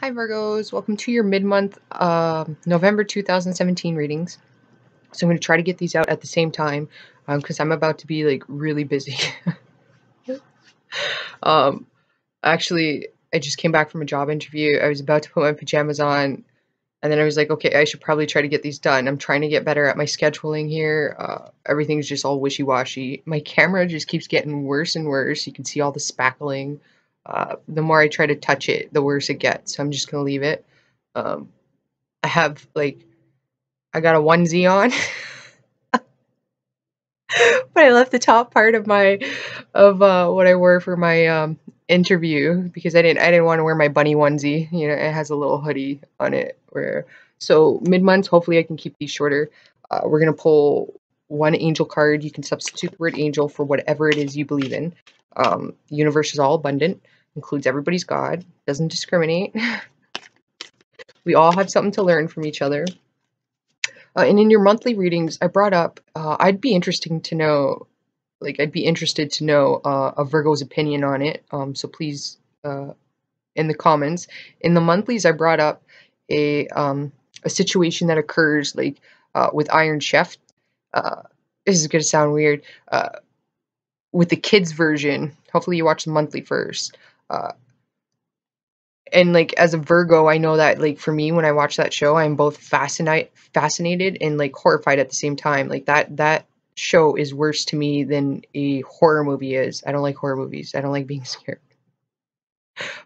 Hi Virgos, welcome to your mid-month uh, November 2017 readings. So I'm going to try to get these out at the same time because um, I'm about to be like really busy. um, actually, I just came back from a job interview. I was about to put my pajamas on and then I was like, okay, I should probably try to get these done. I'm trying to get better at my scheduling here. Uh, everything's just all wishy-washy. My camera just keeps getting worse and worse. You can see all the spackling. Uh, the more I try to touch it, the worse it gets. So I'm just gonna leave it. Um, I have like, I got a onesie on, but I left the top part of my, of uh, what I wore for my um, interview because I didn't, I didn't want to wear my bunny onesie. You know, it has a little hoodie on it. Where so mid months, hopefully I can keep these shorter. Uh, we're gonna pull one angel card. You can substitute the word angel for whatever it is you believe in. Um, universe is all abundant includes everybody's God, doesn't discriminate. we all have something to learn from each other. Uh, and in your monthly readings, I brought up, uh, I'd be interesting to know, like, I'd be interested to know uh, a Virgo's opinion on it. Um, so please, uh, in the comments. In the monthlies, I brought up a, um, a situation that occurs, like, uh, with Iron Chef. Uh, this is going to sound weird. Uh, with the kids version, hopefully you watch the monthly first uh, and like as a Virgo, I know that like for me when I watch that show, I'm both fascinated fascinated and like horrified at the same time. Like that that show is worse to me than a horror movie is. I don't like horror movies. I don't like being scared.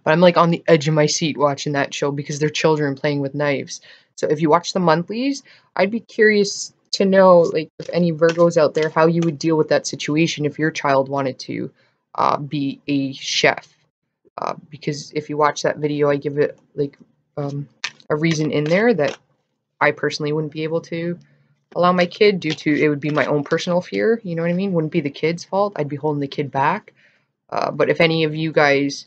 But I'm like on the edge of my seat watching that show because they're children playing with knives. So if you watch the monthlies, I'd be curious to know like if any Virgos out there how you would deal with that situation if your child wanted to uh, be a chef uh, because if you watch that video, I give it like um, a reason in there that I personally wouldn't be able to allow my kid due to it would be my own personal fear. You know what I mean? Wouldn't be the kid's fault. I'd be holding the kid back. Uh, but if any of you guys,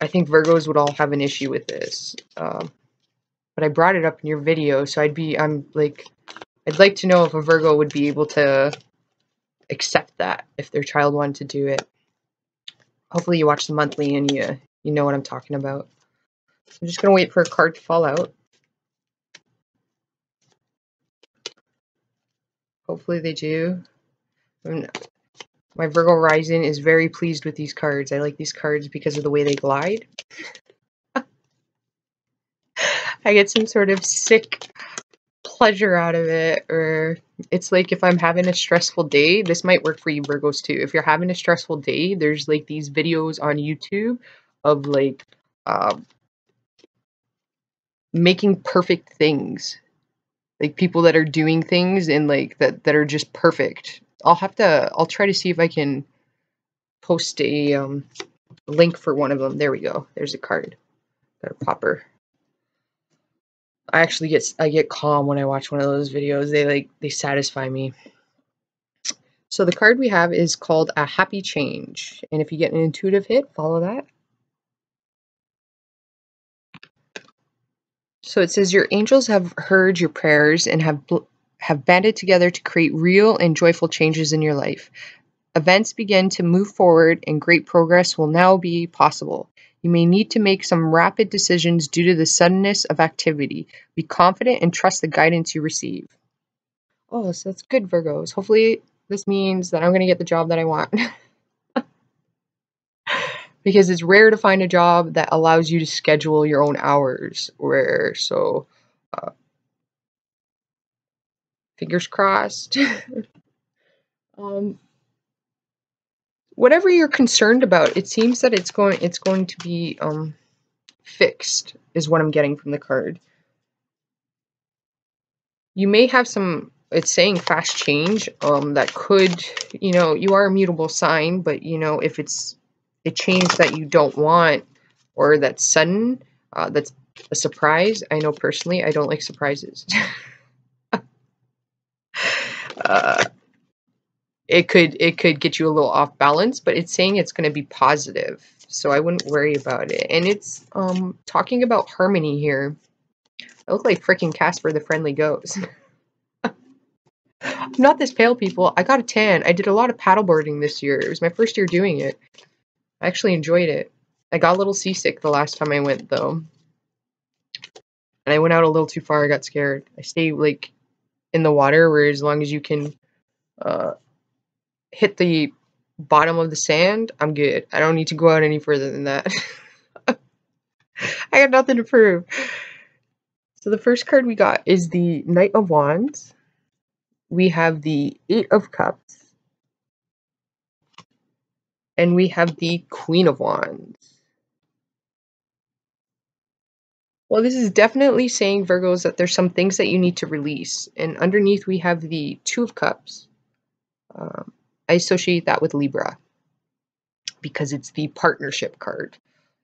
I think Virgos would all have an issue with this. Um, but I brought it up in your video, so I'd be, I'm like, I'd like to know if a Virgo would be able to accept that if their child wanted to do it hopefully you watch the monthly and you you know what I'm talking about. I'm just gonna wait for a card to fall out. Hopefully they do. my Virgo Rising is very pleased with these cards. I like these cards because of the way they glide. I get some sort of sick pleasure out of it or it's like if I'm having a stressful day, this might work for you Virgos too. If you're having a stressful day, there's like these videos on YouTube of like um, making perfect things. Like people that are doing things and like that that are just perfect. I'll have to I'll try to see if I can post a um, link for one of them. There we go. There's a card. Got a popper. I actually get I get calm when I watch one of those videos. They like they satisfy me. So the card we have is called a happy change. And if you get an intuitive hit, follow that. So it says your angels have heard your prayers and have have banded together to create real and joyful changes in your life. Events begin to move forward and great progress will now be possible. You may need to make some rapid decisions due to the suddenness of activity. Be confident and trust the guidance you receive. Oh, so that's good, Virgos. Hopefully, this means that I'm going to get the job that I want. because it's rare to find a job that allows you to schedule your own hours. Where so, uh, fingers crossed. um, whatever you're concerned about, it seems that it's going it's going to be um fixed is what I'm getting from the card. You may have some it's saying fast change um that could, you know, you are a mutable sign, but you know, if it's a change that you don't want or that's sudden, uh, that's a surprise. I know personally I don't like surprises. uh, it could it could get you a little off balance, but it's saying it's going to be positive. So I wouldn't worry about it. And it's um talking about harmony here. I look like freaking Casper the Friendly Ghost. I'm not this pale, people. I got a tan. I did a lot of paddleboarding this year. It was my first year doing it. I actually enjoyed it. I got a little seasick the last time I went though. And I went out a little too far, I got scared. I stay like in the water where as long as you can uh, hit the bottom of the sand, I'm good. I don't need to go out any further than that. I got nothing to prove. So the first card we got is the Knight of Wands. We have the Eight of Cups. And we have the Queen of Wands. Well, this is definitely saying, Virgos, that there's some things that you need to release. And underneath, we have the Two of Cups. Um, I associate that with Libra because it's the partnership card.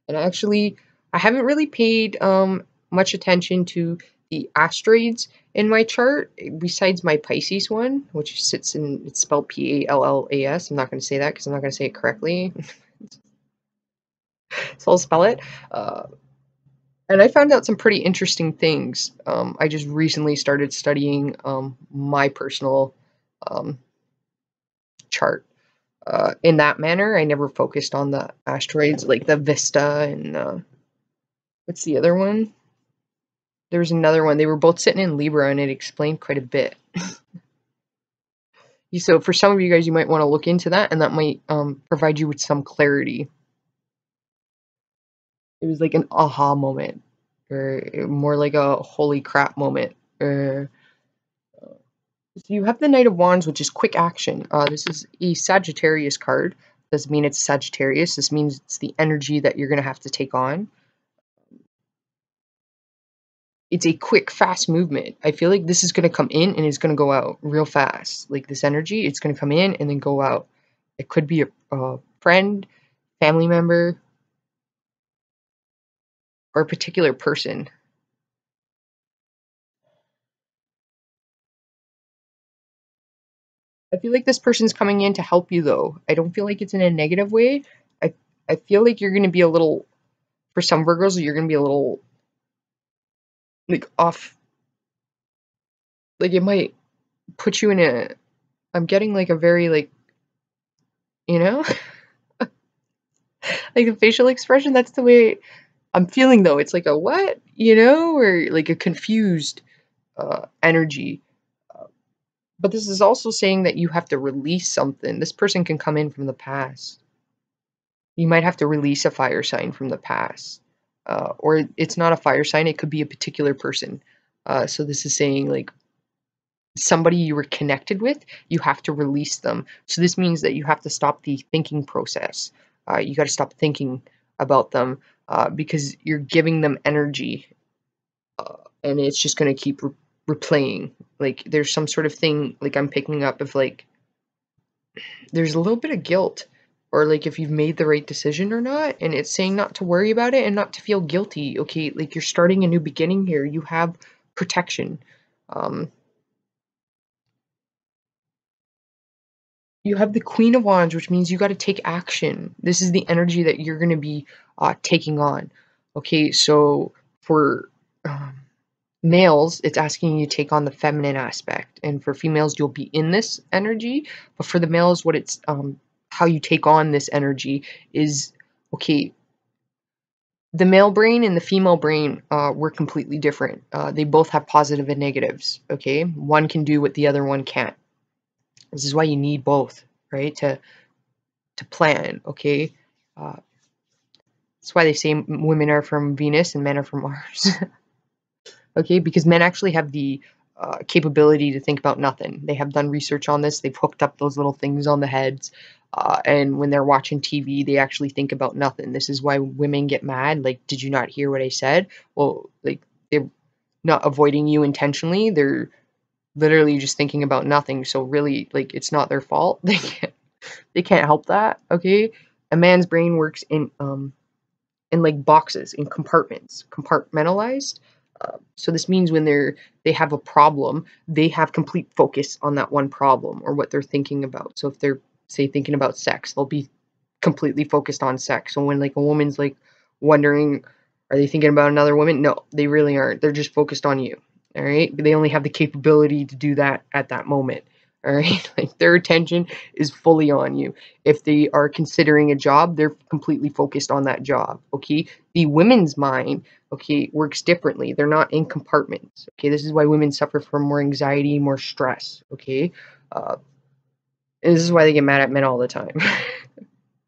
And actually, I haven't really paid um, much attention to the asteroids in my chart, besides my Pisces one, which sits in, it's spelled P A L L A S. I'm not going to say that because I'm not going to say it correctly. so I'll spell it. Uh, and I found out some pretty interesting things. Um, I just recently started studying um, my personal um, chart uh, in that manner. I never focused on the asteroids like the Vesta and uh, what's the other one? There was another one. They were both sitting in Libra, and it explained quite a bit. so for some of you guys, you might want to look into that, and that might um, provide you with some clarity it was like an aha moment or more like a holy crap moment or uh, so you have the knight of wands which is quick action. Uh, this is a sagittarius card. Doesn't mean it's sagittarius. This means it's the energy that you're going to have to take on. It's a quick fast movement. I feel like this is going to come in and it's going to go out real fast. Like this energy it's going to come in and then go out. It could be a, a friend family member or a particular person. I feel like this person's coming in to help you though. I don't feel like it's in a negative way. I I feel like you're going to be a little for some Virgos you're going to be a little like off like it might put you in a I'm getting like a very like you know like the facial expression that's the way I'm feeling though. It's like a what, you know, or like a confused uh, energy. But this is also saying that you have to release something. This person can come in from the past. You might have to release a fire sign from the past. Uh, or it's not a fire sign, it could be a particular person. Uh, so this is saying like somebody you were connected with, you have to release them. So this means that you have to stop the thinking process. Uh, you got to stop thinking about them uh, because you're giving them energy uh, and it's just going to keep replaying like there's some sort of thing like i'm picking up of like there's a little bit of guilt or like if you've made the right decision or not and it's saying not to worry about it and not to feel guilty okay like you're starting a new beginning here you have protection um you have the Queen of Wands, which means you got to take action. This is the energy that you're going to be uh, taking on. Okay, so for um, males, it's asking you to take on the feminine aspect, and for females, you'll be in this energy. But for the males, what it's um, how you take on this energy is okay. The male brain and the female brain uh, were completely different. Uh, they both have positive and negatives. Okay, one can do what the other one can't. This is why you need both, right? To to plan, okay? Uh, that's why they say women are from Venus and men are from Mars. okay, because men actually have the uh, capability to think about nothing. They have done research on this. They've hooked up those little things on the heads, uh, and when they're watching TV, they actually think about nothing. This is why women get mad. Like, did you not hear what I said? Well, like they're not avoiding you intentionally. They're literally just thinking about nothing. So really, like, it's not their fault. They can't, they can't help that. Okay, a man's brain works in um, in like boxes, in compartments, compartmentalized. Uh, so this means when they're they have a problem, they have complete focus on that one problem or what they're thinking about. So if they're say thinking about sex, they'll be completely focused on sex. So when like a woman's like wondering, are they thinking about another woman? No, they really aren't. They're just focused on you. All right. They only have the capability to do that at that moment. All right, like their attention is fully on you. If they are considering a job, they're completely focused on that job. Okay, the women's mind, okay, works differently. They're not in compartments. Okay, this is why women suffer from more anxiety, more stress. Okay, uh, and this is why they get mad at men all the time.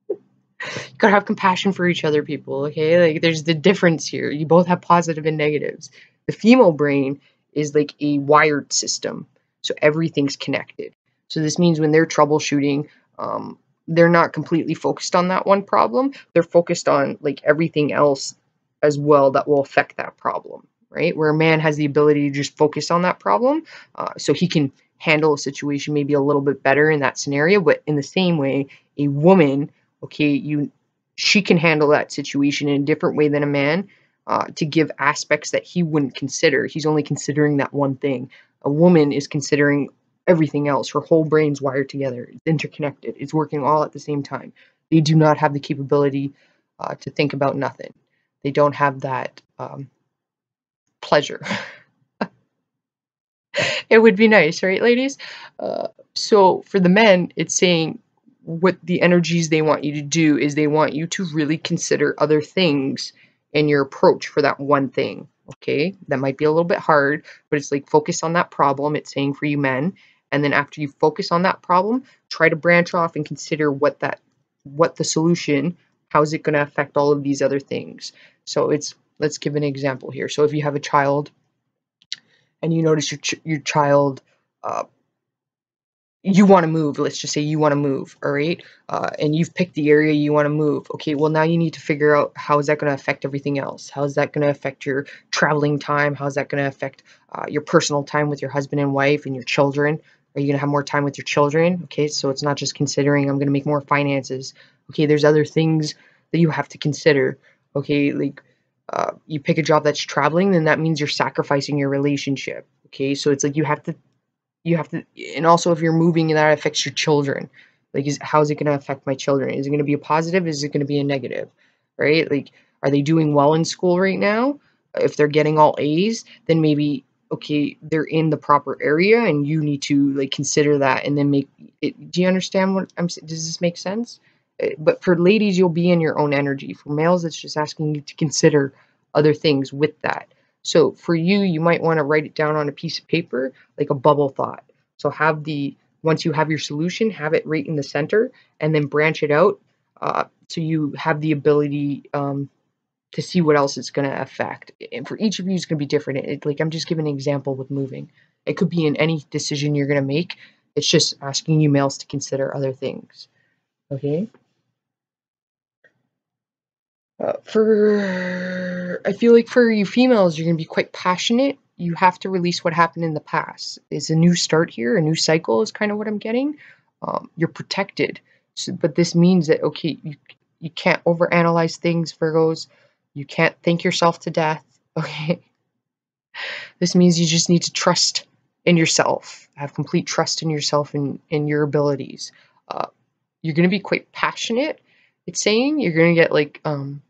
you gotta have compassion for each other, people. Okay, like there's the difference here. You both have positive and negatives. The female brain is like a wired system so everything's connected. So this means when they're troubleshooting, um, they're not completely focused on that one problem. They're focused on like everything else as well that will affect that problem, right? Where a man has the ability to just focus on that problem, uh, so he can handle a situation maybe a little bit better in that scenario. But in the same way, a woman, okay, you she can handle that situation in a different way than a man. Uh, to give aspects that he wouldn't consider. He's only considering that one thing a woman is considering everything else. Her whole brain's wired together, it's interconnected, it's working all at the same time. They do not have the capability uh, to think about nothing. They don't have that um, pleasure. it would be nice, right, ladies? Uh, so for the men, it's saying what the energies they want you to do is they want you to really consider other things in your approach for that one thing. Okay, that might be a little bit hard, but it's like focus on that problem. It's saying for you men, and then after you focus on that problem, try to branch off and consider what that, what the solution, how is it going to affect all of these other things. So it's let's give an example here. So if you have a child, and you notice your ch your child uh, you want to move let's just say you want to move all right? Uh, and you've picked the area you want to move. Okay well now you need to figure out how is that going to affect everything else? How is that going to affect your traveling time? How is that going to affect uh, your personal time with your husband and wife and your children? Are you going to have more time with your children? Okay so it's not just considering i'm going to make more finances. Okay there's other things that you have to consider. Okay like uh, you pick a job that's traveling then that means you're sacrificing your relationship. Okay so it's like you have to you have to and also if you're moving that affects your children. Like is how is it going to affect my children? Is it going to be a positive? Is it going to be a negative? Right? Like are they doing well in school right now? If they're getting all a's then maybe okay they're in the proper area and you need to like consider that and then make it do you understand what i'm does this make sense? Eh, but for ladies you'll be in your own energy. For males it's just asking you to consider other things with that so for you, you might want to write it down on a piece of paper, like a bubble thought. So have the, once you have your solution, have it right in the center and then branch it out. Uh, so you have the ability um, to see what else it's going to affect. And for each of you, it's going to be different. It, like I'm just giving an example with moving. It could be in any decision you're going to make. It's just asking you males to consider other things. Okay. Uh, for I feel like for you females, you're gonna be quite passionate. You have to release what happened in the past. It's a new start here, a new cycle is kind of what I'm getting. Um, you're protected, so, but this means that okay, you you can't overanalyze things, Virgos. You can't think yourself to death. Okay, this means you just need to trust in yourself, have complete trust in yourself and in your abilities. Uh, you're gonna be quite passionate. It's saying you're gonna get like um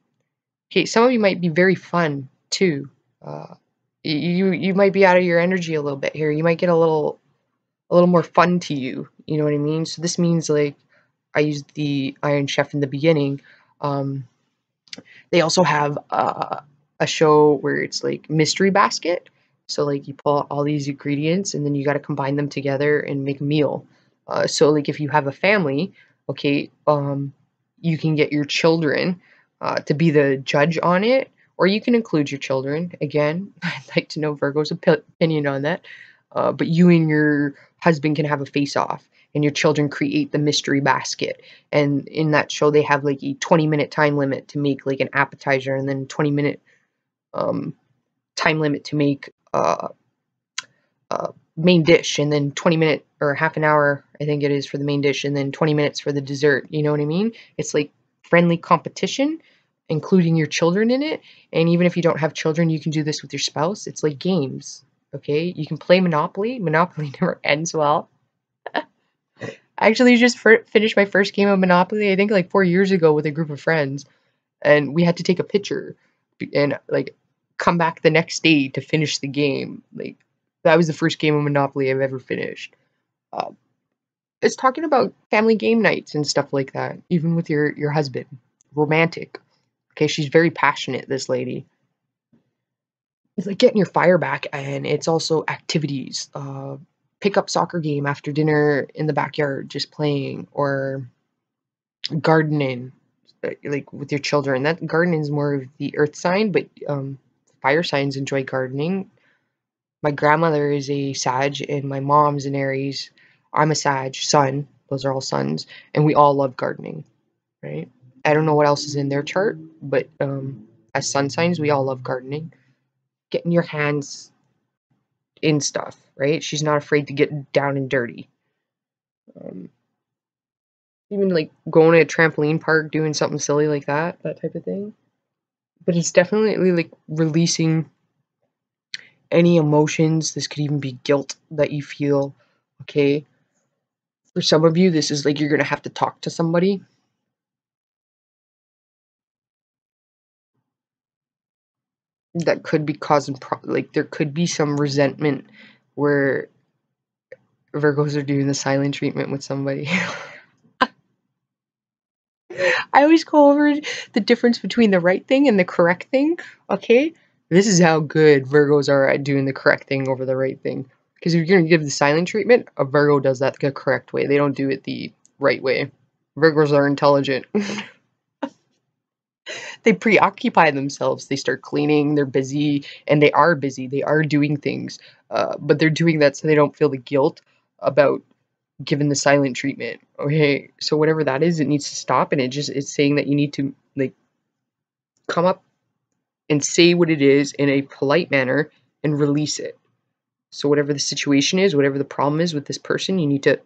Okay, some of you might be very fun too. Uh, you you might be out of your energy a little bit here. You might get a little a little more fun to you. You know what I mean? So this means like I used the Iron Chef in the beginning. Um, they also have uh, a show where it's like mystery basket. So like you pull out all these ingredients and then you got to combine them together and make a meal. Uh, so like if you have a family, okay, um, you can get your children uh, to be the judge on it, or you can include your children. Again, I'd like to know Virgo's opinion on that. Uh, but you and your husband can have a face off, and your children create the mystery basket. And in that show, they have like a 20 minute time limit to make like an appetizer, and then 20 minute um, time limit to make uh, uh, main dish, and then 20 minute or half an hour, I think it is for the main dish, and then 20 minutes for the dessert. You know what I mean? It's like friendly competition, including your children in it. And even if you don't have children, you can do this with your spouse. It's like games. Okay, you can play Monopoly. Monopoly never ends well. I actually just finished my first game of Monopoly, I think like four years ago with a group of friends. And we had to take a picture and like come back the next day to finish the game. Like that was the first game of Monopoly I've ever finished. Uh, it's talking about family game nights and stuff like that, even with your your husband. Romantic. Okay, she's very passionate, this lady. It's like getting your fire back, and it's also activities. Uh, pick up soccer game after dinner in the backyard, just playing, or gardening, uh, like with your children. That gardening is more of the earth sign, but um, fire signs enjoy gardening. My grandmother is a Sag, and my mom's an Aries. I'm a Sag, sun. Those are all suns, and we all love gardening, right? I don't know what else is in their chart, but um, as sun signs, we all love gardening. Getting your hands in stuff, right? She's not afraid to get down and dirty. Um, even like going to a trampoline park, doing something silly like that, that type of thing. But it's definitely like releasing any emotions. This could even be guilt that you feel, okay? For some of you, this is like you're going to have to talk to somebody. That could be causing, like, there could be some resentment where Virgos are doing the silent treatment with somebody. I always go over the difference between the right thing and the correct thing, okay? This is how good Virgos are at doing the correct thing over the right thing. Because if you're going to give the silent treatment, a Virgo does that the correct way. They don't do it the right way. Virgos are intelligent. they preoccupy themselves. They start cleaning, they're busy, and they are busy. They are doing things. Uh, but they're doing that so they don't feel the guilt about giving the silent treatment. Okay, so whatever that is, it needs to stop, and it just it's saying that you need to like come up and say what it is in a polite manner and release it. So whatever the situation is, whatever the problem is with this person, you need to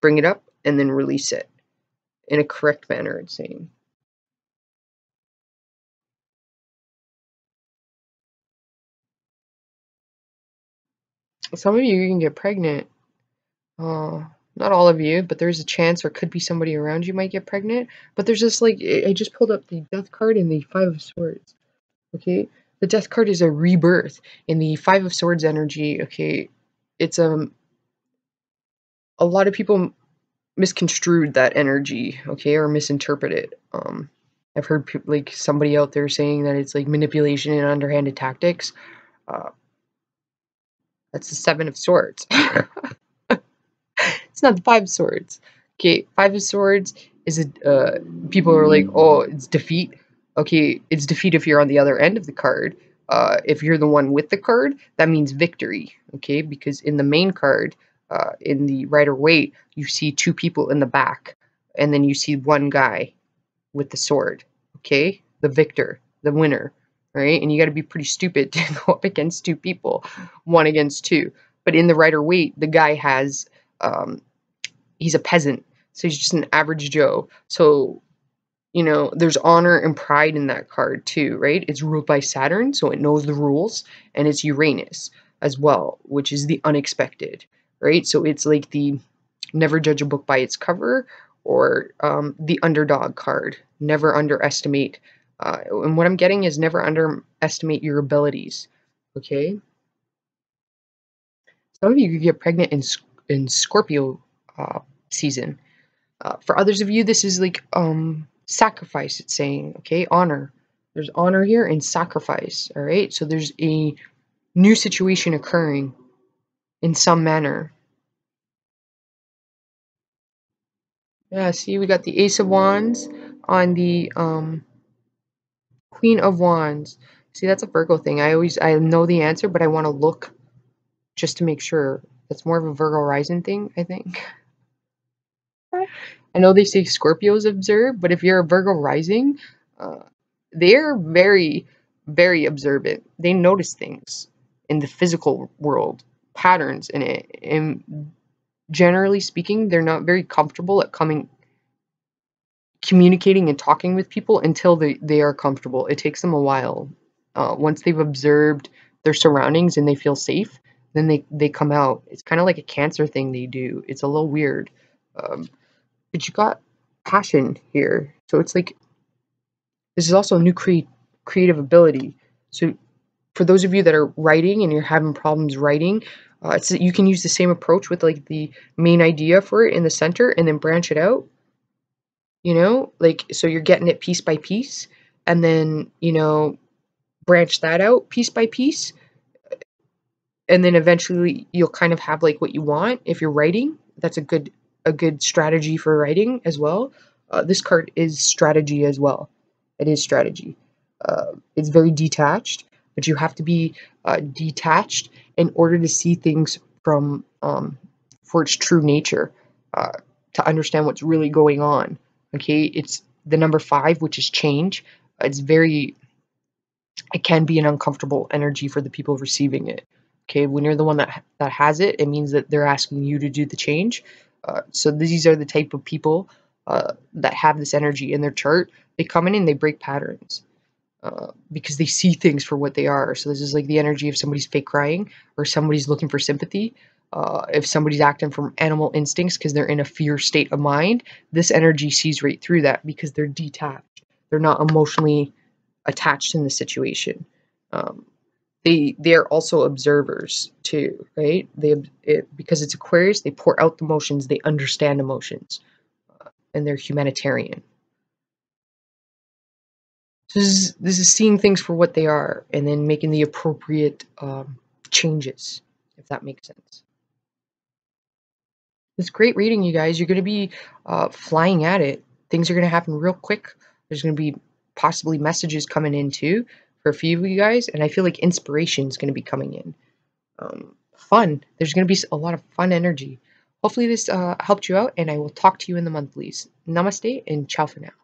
bring it up and then release it in a correct manner, it's saying. Some of you can get pregnant. Uh, not all of you, but there's a chance or could be somebody around you might get pregnant. But there's just like, I just pulled up the death card and the five of swords. Okay, the death card is a rebirth in the five of swords energy. Okay, it's um a lot of people misconstrued that energy. Okay, or misinterpreted. Um, I've heard like somebody out there saying that it's like manipulation and underhanded tactics. Uh, that's the seven of swords. it's not the five of swords. Okay, five of swords is a uh, people are like, oh, it's defeat okay, it's defeat if you're on the other end of the card. Uh, if you're the one with the card, that means victory, okay? Because in the main card, uh, in the Rider Waite, you see two people in the back, and then you see one guy with the sword, okay? The victor, the winner, right? And you got to be pretty stupid to go up against two people, one against two. But in the Rider Waite, the guy has, um, he's a peasant, so he's just an average Joe. So you know, there's honor and pride in that card too, right? It's ruled by Saturn, so it knows the rules, and it's Uranus as well, which is the unexpected, right? So it's like the never judge a book by its cover or um, the underdog card. Never underestimate. Uh, and what I'm getting is never underestimate your abilities, okay? Some of you could get pregnant in, in Scorpio uh, season. Uh, for others of you, this is like um, sacrifice it's saying okay honor. There's honor here and sacrifice all right? So there's a new situation occurring in some manner. Yeah see we got the ace of wands on the um queen of wands. See that's a virgo thing. I always i know the answer but i want to look just to make sure. That's more of a virgo rising thing i think I know they say Scorpios observe, but if you're a Virgo rising, uh, they're very, very observant. They notice things in the physical world, patterns in it. And generally speaking, they're not very comfortable at coming, communicating and talking with people until they, they are comfortable. It takes them a while. Uh, once they've observed their surroundings and they feel safe, then they, they come out. It's kind of like a cancer thing they do. It's a little weird. Um, but you got passion here. So it's like this is also a new cre- creative ability. So for those of you that are writing and you're having problems writing, Uh, it's you can use the same approach with like the main idea for it in the center and then branch it out. You know, like so you're getting it piece by piece, and then you know branch that out piece by piece, and then eventually you'll kind of have like what you want if you're writing. That's a good a good strategy for writing as well. Uh, this card is strategy as well. It is strategy. Uh, it's very detached, but you have to be uh, detached in order to see things from um, for its true nature, uh, to understand what's really going on. Okay, it's the number five, which is change. It's very, it can be an uncomfortable energy for the people receiving it. Okay, when you're the one that that has it, it means that they're asking you to do the change. Uh, so these are the type of people uh, that have this energy in their chart. They come in and they break patterns. Uh, because they see things for what they are. So this is like the energy of somebody's fake crying or somebody's looking for sympathy. Uh, if somebody's acting from animal instincts because they're in a fear state of mind, this energy sees right through that because they're detached. They're not emotionally attached in the situation. Um, they they are also observers too, right? They it, because it's Aquarius, they pour out the emotions. They understand emotions, uh, and they're humanitarian. This is this is seeing things for what they are and then making the appropriate um, changes, if that makes sense. It's great reading, you guys. You're going to be uh, flying at it. Things are going to happen real quick. There's going to be possibly messages coming in too for a few of you guys, and I feel like inspiration is going to be coming in. Um, fun. There's going to be a lot of fun energy. Hopefully, this uh, helped you out, and I will talk to you in the monthlies. Namaste and ciao for now.